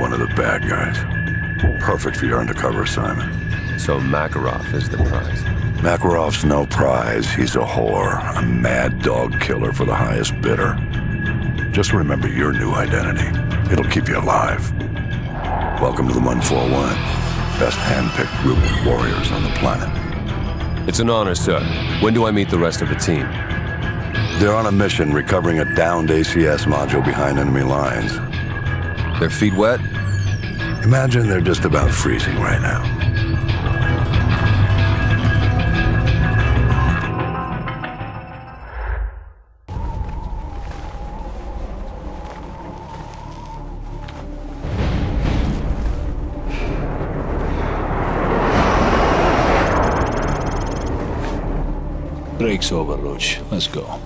one of the bad guys. Perfect for your undercover assignment. So Makarov is the prize. Makarov's no prize. He's a whore, a mad dog killer for the highest bidder. Just remember your new identity. It'll keep you alive. Welcome to the 141. Best hand-picked group of warriors on the planet. It's an honor, sir. When do I meet the rest of the team? They're on a mission recovering a downed ACS module behind enemy lines. Their feet wet? Imagine they're just about freezing right now. Break's over, Roach. Let's go.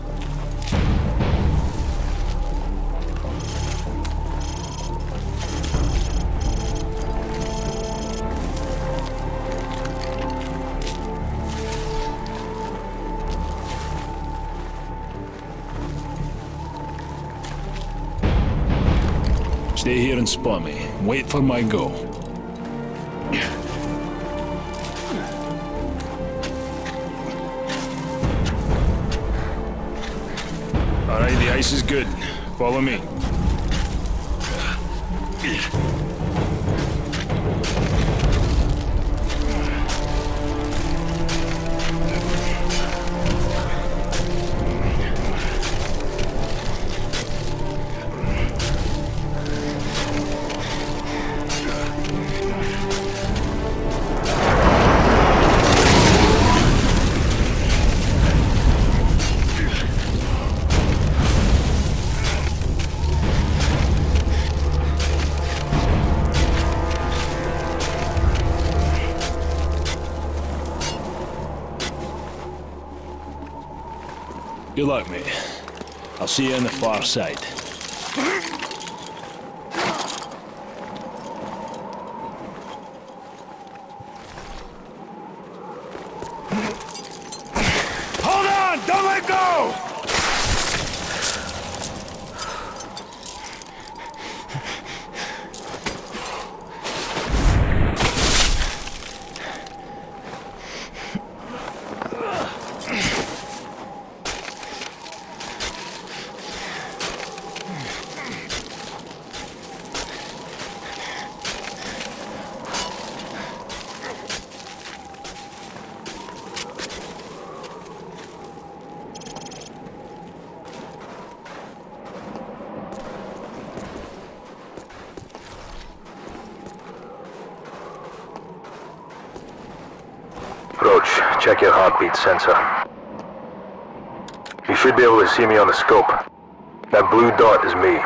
Stay here and spot me. Wait for my go. All right, the ice is good. Follow me. Good luck, mate. I'll see you on the far side. Hold on! Don't let go! Roach, check your heartbeat sensor. You should be able to see me on the scope. That blue dot is me.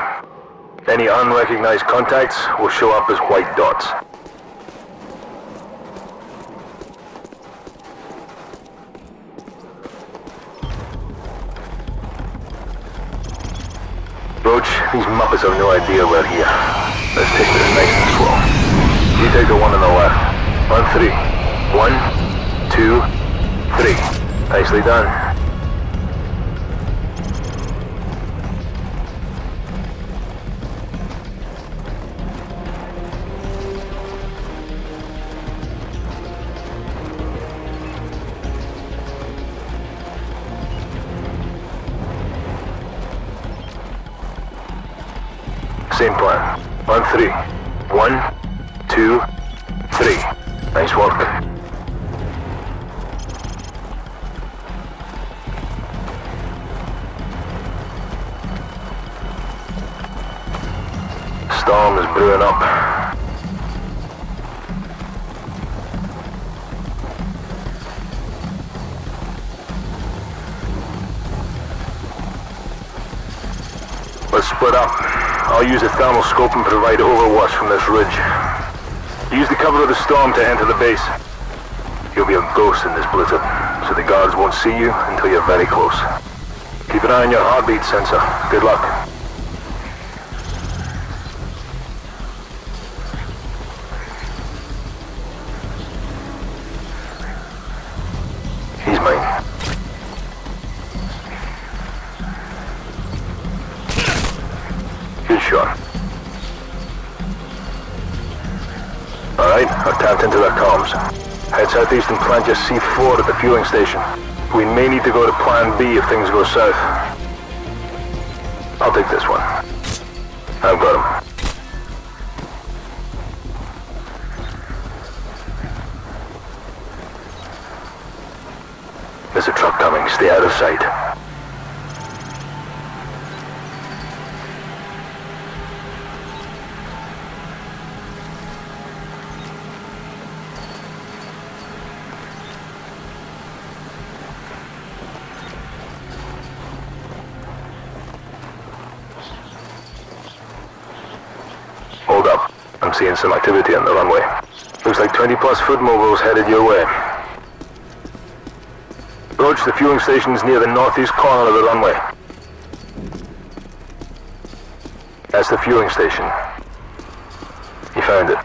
Any unrecognized contacts will show up as white dots. Roach, these Muppets have no idea we're here. Let's take this nice and slow. You take the one on the left. On three. One, two, three. Nicely done. Same plan. On three. One, two, three. Nice work. Storm is brewing up. Let's split up. I'll use a thermal scope and provide overwatch from this ridge. Use the cover of the storm to enter the base. You'll be a ghost in this blizzard, so the guards won't see you until you're very close. Keep an eye on your heartbeat sensor. Good luck. building. You? Alright, I've tapped into their comms. Head southeast and plant your C4 at the fueling station. We may need to go to plan B if things go south. I'll take this one. I've got him. There's a truck coming. Stay out of sight. Hold up. I'm seeing some activity on the runway. Looks like 20 plus foot mobiles headed your way. Roach, the fueling station's near the northeast corner of the runway. That's the fueling station. You found it.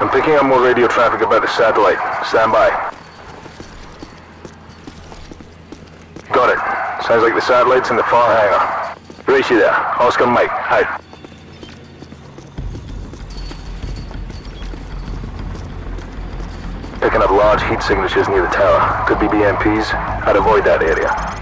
I'm picking up more radio traffic about the satellite. Stand by. Got it. Sounds like the satellite's in the far hangar. Race you there. Oscar Mike. Out. Picking up large heat signatures near the tower. Could be BMPs. I'd avoid that area.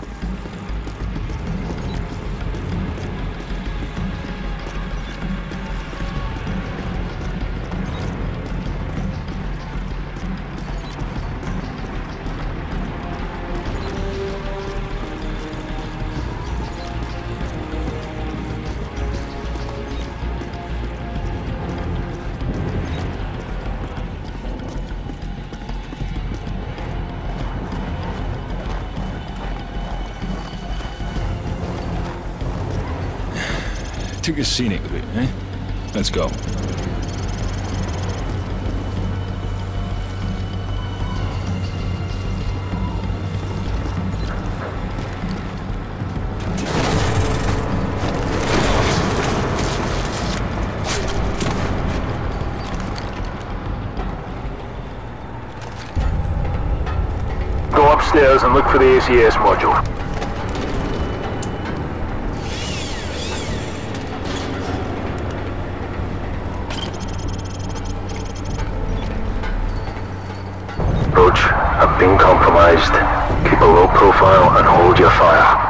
Took a scenic route, eh? Let's go. Go upstairs and look for the ACS module. Roach, I'm compromised. Keep a low profile and hold your fire.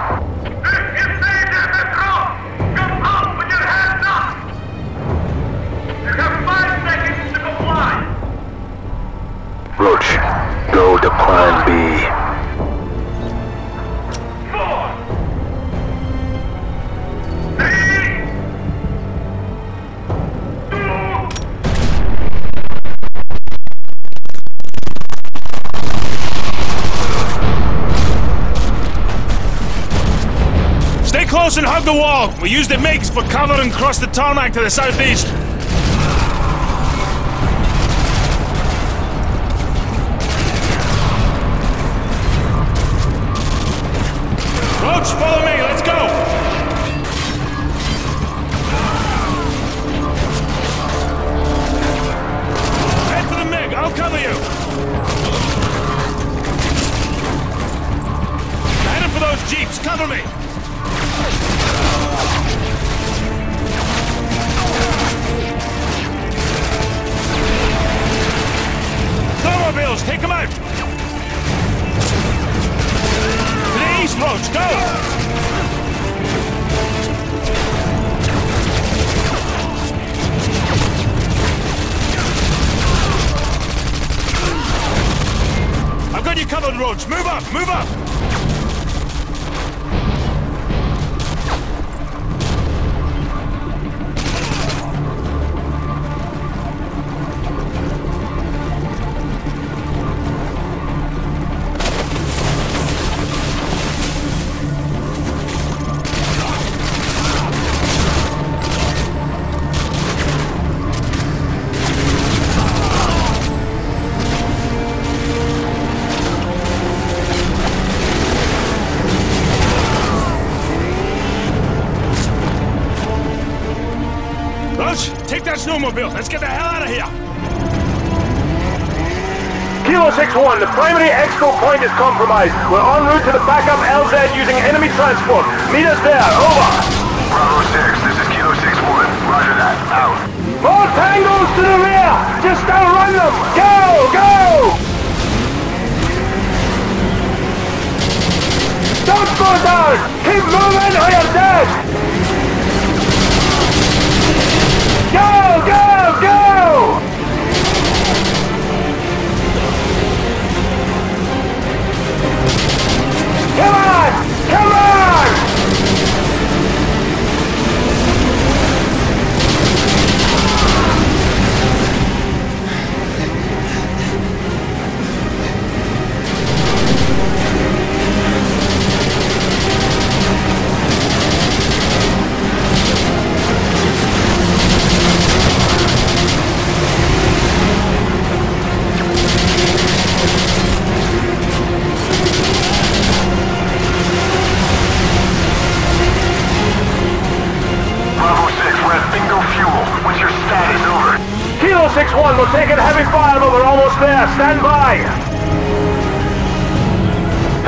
Roach, go to Plan B. close and hug the wall. We use the MiGs for cover and cross the tarmac to the southeast. Roach, follow me. Roach, go! I've got you covered, Roach. Move up, move up! Snowmobile. Let's get the hell out of here. Kilo 6-1, the primary exco point is compromised. We're en route to the backup LZ using enemy transport. Meet us there, over. Bravo 6,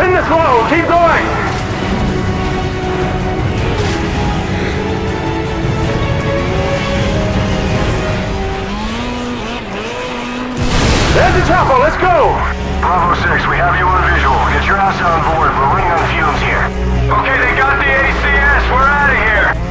In the slow, keep going! There's a chopper, let's go! Bravo 6, we have you on visual. Get your ass on board, we're running on fumes here. Okay, they got the ACS, we're out of here!